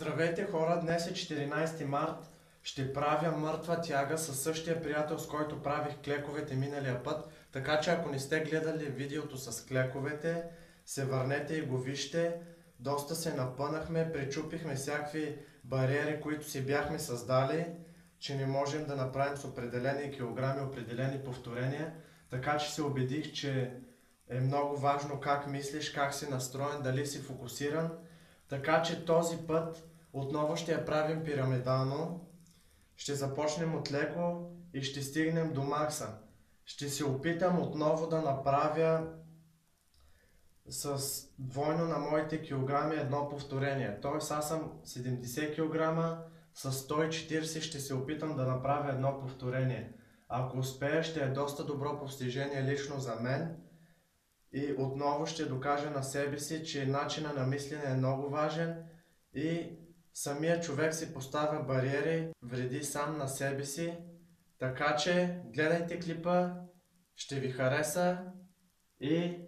Здравейте хора, днес е 14 март. Ще правя мъртва тяга със същия приятел, с който правих клековете миналия път. Така че ако не сте гледали видеото с клековете, се върнете и го вижте. Доста се напънахме, пречупихме всякакви бариери, които си бяхме създали, че не можем да направим с определени килограми, определени повторения. Така че се убедих, че е много важно как мислиш, как си настроен, дали си фокусиран. Така че този път отново ще я правим пирамидално. Ще започнем от леко и ще стигнем до макса. Ще се опитам отново да направя с двойно на моите килограми едно повторение. Тоест аз съм 70 кг, с 140 ще се опитам да направя едно повторение. Ако успея, ще е доста добро постижение лично за мен. И отново ще докажа на себе си, че начина на мислене е много важен и самия човек си поставя бариери, вреди сам на себе си. Така че гледайте клипа, ще ви хареса и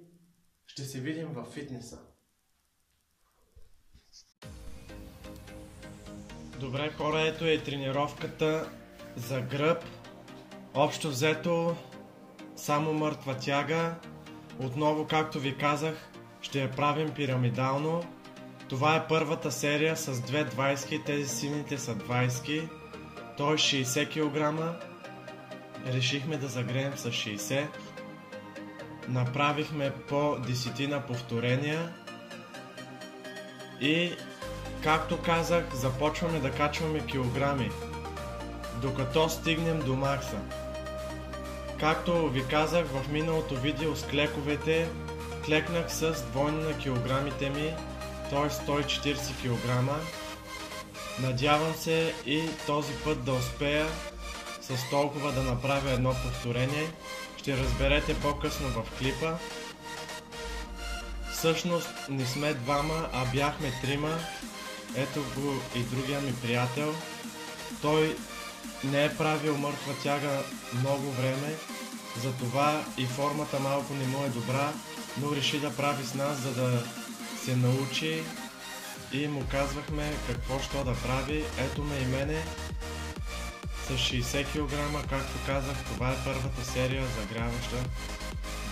ще се видим в фитнеса. Добре хора, ето е тренировката за гръб. Общо взето само мъртва тяга. Отново, както ви казах, ще я правим пирамидално. Това е първата серия с две 20, тези сините са 20, той е 60 кг. Решихме да загреем с 60. Направихме по десетина повторения и както казах, започваме да качваме килограми, докато стигнем до макса. Както ви казах в миналото видео с клековете, клекнах с двойно на килограмите ми, т.е. 140 кг. Надявам се и този път да успея с толкова да направя едно повторение. Ще разберете по-късно в клипа. Всъщност не сме двама, а бяхме трима. Ето го и другия ми приятел. Той не е правил мъртва тяга много време, затова и формата малко не му е добра, но реши да прави с нас, за да се научи и му казвахме какво що да прави. Ето ме и мене с 60 кг, както казах, това е първата серия загряваща,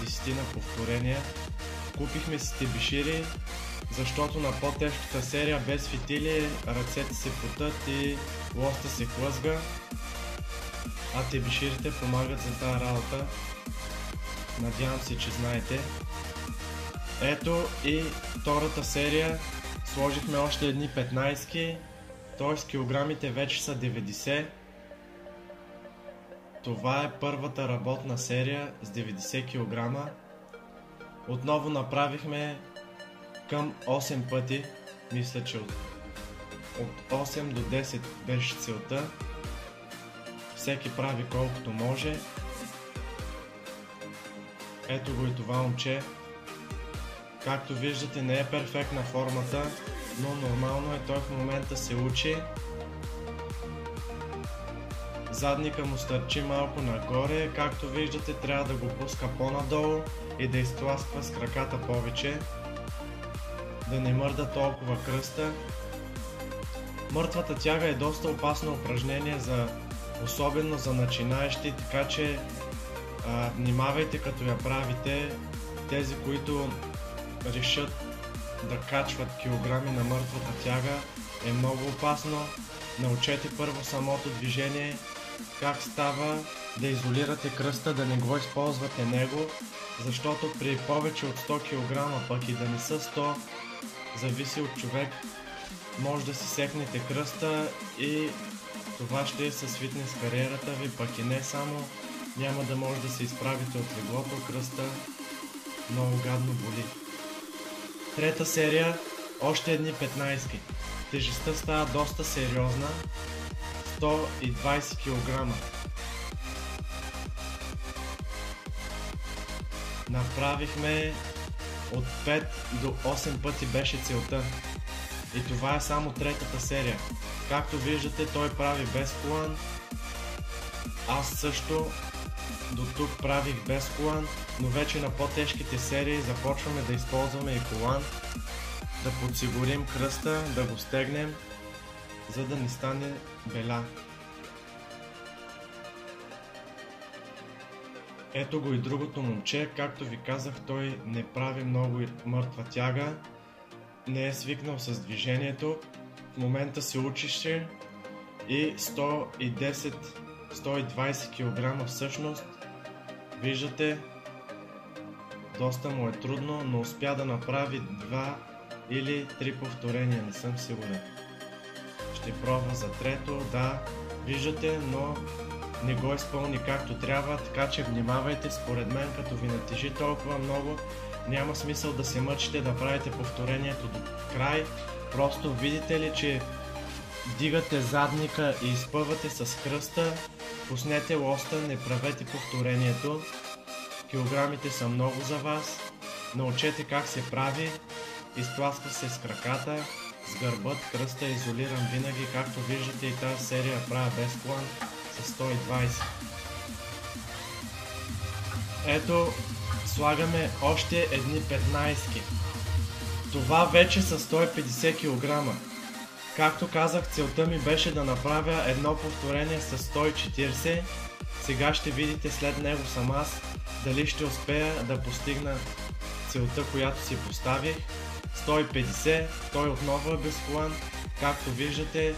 десетина повторения. Купихме си тебишири, защото на по-тежката серия без фитили ръцете се потът и лоста се хлъзга. А тебиширите помагат за тази работа. Надявам се, че знаете. Ето и втората серия. Сложихме още едни 15 т.е. килограмите вече са 90. Това е първата работна серия с 90 кг. Отново направихме към 8 пъти. Мисля, че от, от 8 до 10 беше целта. Всеки прави колкото може. Ето го и това момче. Както виждате не е перфектна формата, но нормално е той в момента се учи. Задника му стърчи малко нагоре, както виждате трябва да го пуска по-надолу и да изтласква с краката повече. Да не мърда толкова кръста. Мъртвата тяга е доста опасно упражнение за особено за начинаещи, така че а, внимавайте като я правите. Тези, които решат да качват килограми на мъртвата тяга е много опасно. Научете първо самото движение, как става, да изолирате кръста, да не го използвате него, защото при повече от 100 кг, пък и да не са 100, зависи от човек, може да си секнете кръста и това ще е с фитнес кариерата ви, пък и не само. Няма да може да се изправите от леглото, кръста много гадно боли. Трета серия, още едни 15. Тежестта става доста сериозна. 120 кг. Направихме от 5 до 8 пъти беше целта. И това е само третата серия. Както виждате, той прави без колан. Аз също до тук правих без колан, но вече на по-тежките серии започваме да използваме и колан. Да подсигурим кръста, да го стегнем за да ни стане беля. Ето го и другото момче, както ви казах, той не прави много мъртва тяга, не е свикнал с движението, в момента се учише и 110-120 кг всъщност. Виждате, доста му е трудно, но успя да направи два или три повторения, не съм сигурен. Ще пробва за трето, да, виждате, но не го изпълни както трябва, така че внимавайте, според мен, като ви натежи толкова много, няма смисъл да се мъчите да правите повторението до край, просто видите ли, че дигате задника и изпъвате с кръста, пуснете лоста, не правете повторението, килограмите са много за вас, научете как се прави, изтласква се с краката, с гърбът, кръста е изолиран винаги, както виждате и тази серия правя без план с 120. Ето, слагаме още едни 15 Това вече са 150 кг. Както казах, целта ми беше да направя едно повторение с 140. Сега ще видите след него сам аз дали ще успея да постигна целта, която си поставих. 150, той отново е безколан. Както виждате,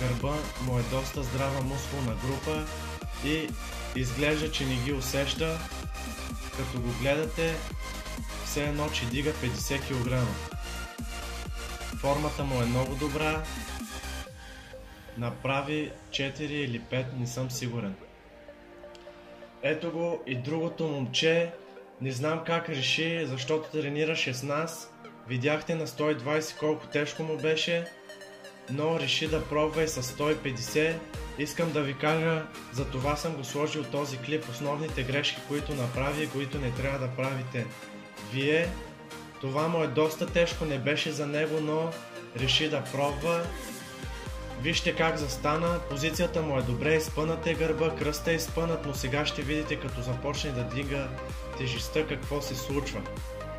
гърба му е доста здрава мускулна група и изглежда, че не ги усеща. Като го гледате, все едно, че дига 50 кг. Формата му е много добра. Направи 4 или 5, не съм сигурен. Ето го и другото момче. Не знам как реши, защото тренираше с нас. Видяхте на 120 колко тежко му беше, но реши да пробва и с 150. Искам да ви кажа, за това съм го сложил този клип, основните грешки, които направи и които не трябва да правите. Вие, това му е доста тежко, не беше за него, но реши да пробва. Вижте как застана, позицията му е добре, изпънат е гърба, кръста е изпънат, но сега ще видите като започне да дига тежестта какво се случва.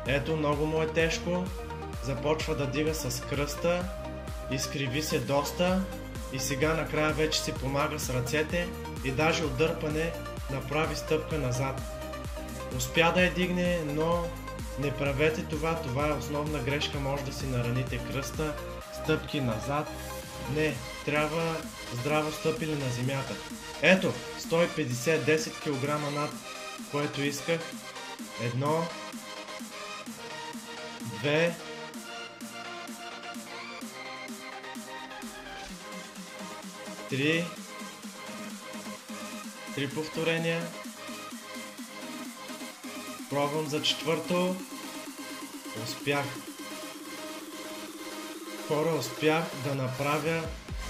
Ето, много му е тежко. Започва да дига с кръста. Изкриви се доста. И сега накрая вече си помага с ръцете и даже от дърпане направи стъпка назад. Успя да я дигне, но не правете това, това е основна грешка, може да си нараните кръста, стъпки назад. Не, трябва здраво стъпили на земята. Ето, 150, 10 кг над което исках. Едно, две, три, три повторения. Пробвам за четвърто. Успях. Хора, успях да направя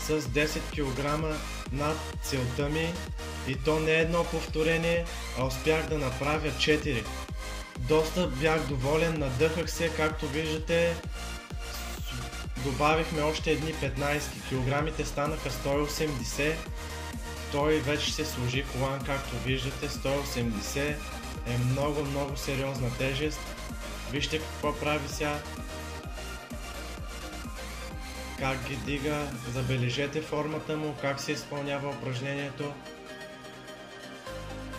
с 10 кг над целта ми и то не е едно повторение, а успях да направя 4 доста бях доволен, надъхах се, както виждате. Добавихме още едни 15 килограмите, станаха 180. Той вече се служи колан, както виждате, 180 е много, много сериозна тежест. Вижте какво прави сега. Как ги дига, забележете формата му, как се изпълнява упражнението.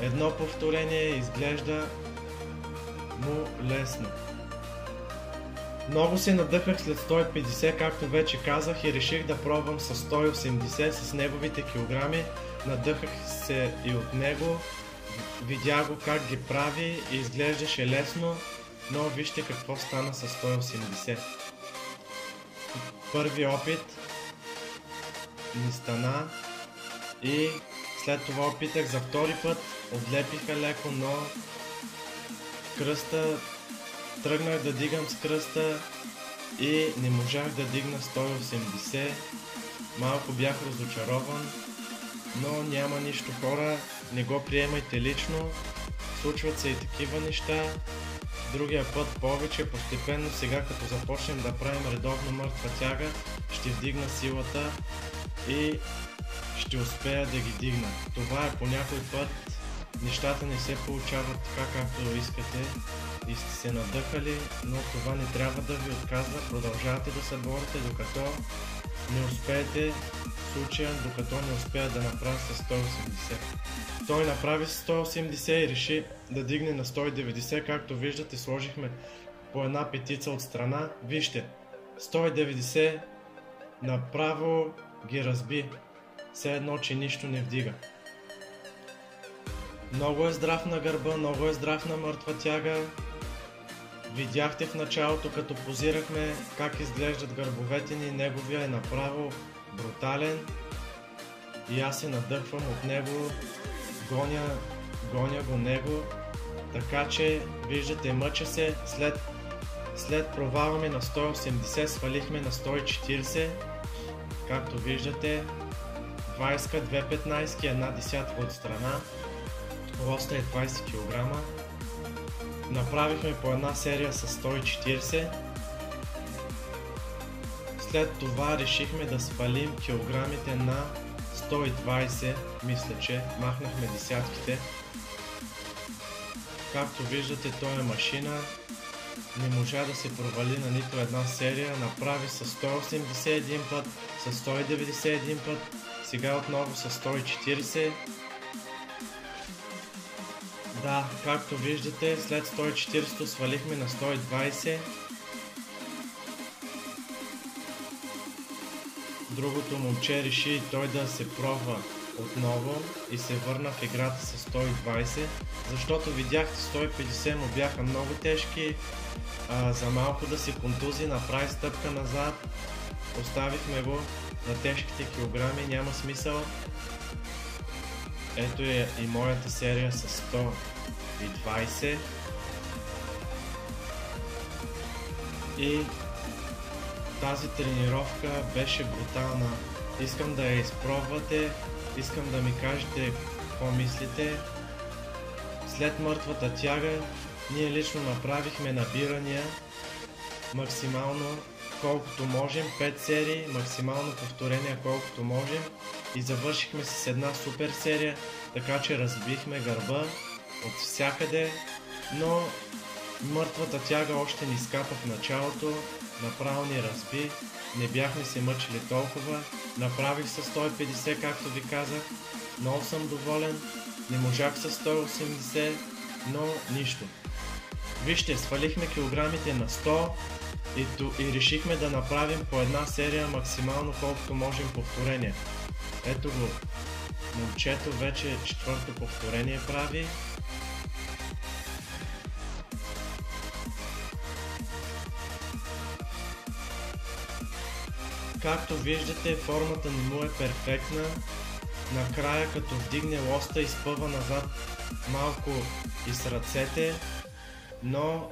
Едно повторение изглежда му лесно. Много се надъхах след 150, както вече казах, и реших да пробвам с 180 с неговите килограми. Надъхах се и от него, видя го как ги прави и изглеждаше лесно, но вижте какво стана с 180. Първи опит ни стана и след това опитах за втори път, отлепиха леко, но кръста, тръгнах да дигам с кръста и не можах да дигна 180. Малко бях разочарован, но няма нищо хора, не го приемайте лично, случват се и такива неща. Другия път повече, постепенно сега като започнем да правим редовно мъртва тяга, ще вдигна силата и ще успея да ги дигна. Това е по някой път нещата не се получават така както искате и сте се надъхали, но това не трябва да ви отказва. Продължавате да се борите, докато не успеете случая, докато не успея да направя с 180. Той направи с 180 и реши да дигне на 190, както виждате сложихме по една петица от страна. Вижте, 190 направо ги разби. Все едно, че нищо не вдига. Много е здрав на гърба, много е здрав на мъртва тяга. Видяхте в началото, като позирахме как изглеждат гърбовете ни, неговия е направо брутален. И аз се надъхвам от него, гоня, гоня го него. Така че, виждате, мъча се. След, след провала ми на 180 свалихме на 140. Както виждате, 20, 2,15, една десятка от страна. Лоста е 20 кг. Направихме по една серия с 140. След това решихме да свалим килограмите на 120, мисля, че махнахме десятките. Както виждате, той е машина. Не можа да се провали на нито една серия. Направи с 181 път, с 191 път, сега отново с 140. Да, както виждате, след 140 свалихме на 120. Другото момче реши той да се пробва отново и се върна в играта с 120, защото видяхте 150 му бяха много тежки, а, за малко да се контузи, направи стъпка назад, оставихме го на тежките килограми, няма смисъл. Ето е и моята серия с 120. И тази тренировка беше брутална. Искам да я изпробвате, искам да ми кажете какво мислите. След мъртвата тяга ние лично направихме набирания максимално колкото можем, 5 серии, максимално повторения колкото можем и завършихме с една супер серия, така че разбихме гърба от всякъде, но мъртвата тяга още ни скапа в началото, направо ни разби, не бяхме се мъчили толкова, направих с 150, както ви казах, много съм доволен, не можах с 180, но нищо. Вижте, свалихме килограмите на 100 и, и решихме да направим по една серия максимално колкото можем повторение. Ето го, момчето вече четвърто повторение прави. Както виждате, формата не му е перфектна. Накрая, като вдигне лоста, изпъва назад малко и с ръцете, но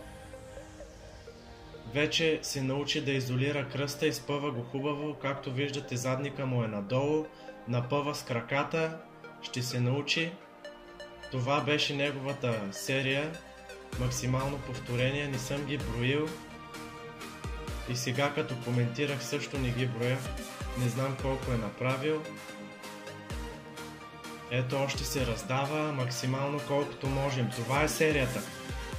вече се научи да изолира кръста и спъва го хубаво, както виждате задника му е надолу, напъва с краката, ще се научи. Това беше неговата серия, максимално повторение, не съм ги броил. И сега като коментирах също не ги броя, не знам колко е направил. Ето още се раздава максимално колкото можем. Това е серията.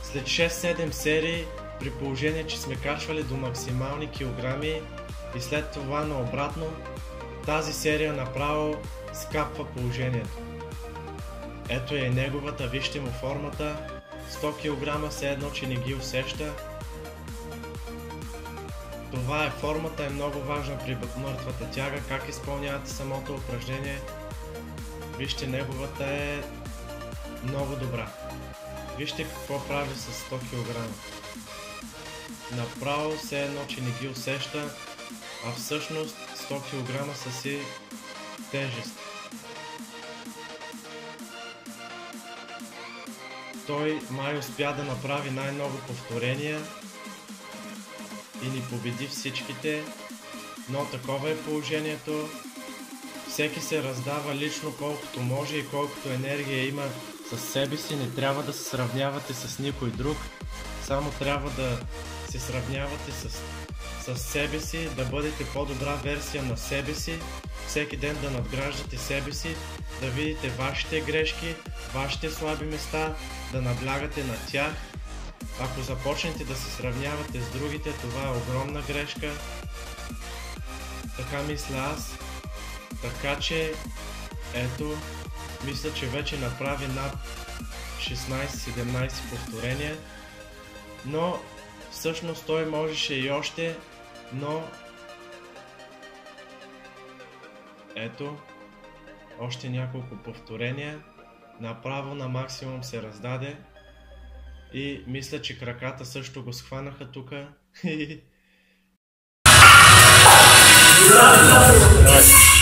След 6-7 серии при положение, че сме качвали до максимални килограми и след това наобратно, тази серия направо скапва положението. Ето е неговата, вижте му формата, 100 кг все едно, че не ги усеща. Това е формата, е много важна при мъртвата тяга, как изпълнявате самото упражнение. Вижте, неговата е много добра. Вижте какво прави с 100 кг. Направо все едно, че не ги усеща, а всъщност 100 кг са си тежест. Той май успя да направи най-много повторения и ни победи всичките, но такова е положението. Всеки се раздава лично колкото може и колкото енергия има със себе си. Не трябва да се сравнявате с никой друг. Само трябва да се сравнявате с, с себе си, да бъдете по-добра версия на себе си, всеки ден да надграждате себе си, да видите вашите грешки, вашите слаби места, да наблягате на тях. Ако започнете да се сравнявате с другите, това е огромна грешка. Така мисля аз. Така че, ето, мисля, че вече направи над 16-17 повторения. Но всъщност той можеше и още, но ето още няколко повторения. Направо на максимум се раздаде. И мисля, че краката също го схванаха тук. Дай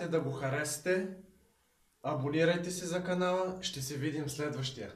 забравяйте да го харесате, абонирайте се за канала, ще се видим следващия.